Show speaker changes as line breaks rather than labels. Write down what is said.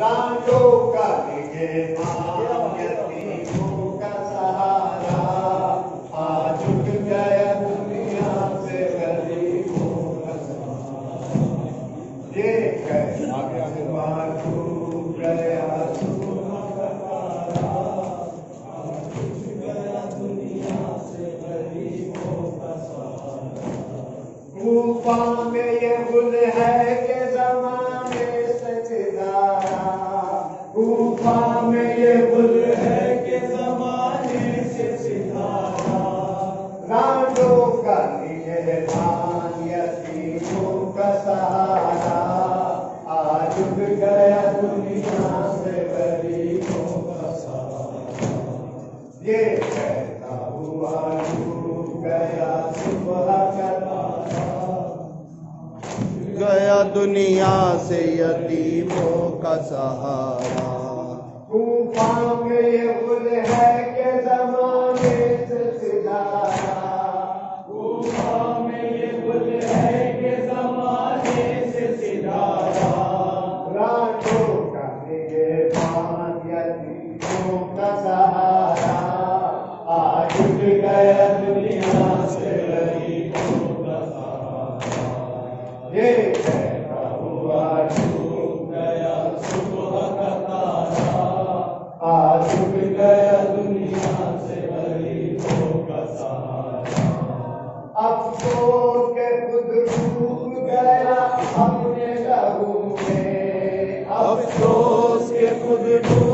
رانڈو کا یتیموں کا سہارا گیا دنیا سے غریبوں کا سہارا یہ کیسا گیا کوفہ میں یہ گل ہے کہ زمانے سے رانڈوں کا یتیموں کا سہارا۔ آج گیا دنیا سے غریبوں کا سہارا۔ یہ گیا
دنیا سے یتیموں کا سہارا۔
طوفان میں یہ ہے کہ زمانے سے ستارا طوفان میں یہ ہے کہ زمانے سے راتوں کا نگہبان یتیموں کا سہارا۔ آج Thank you.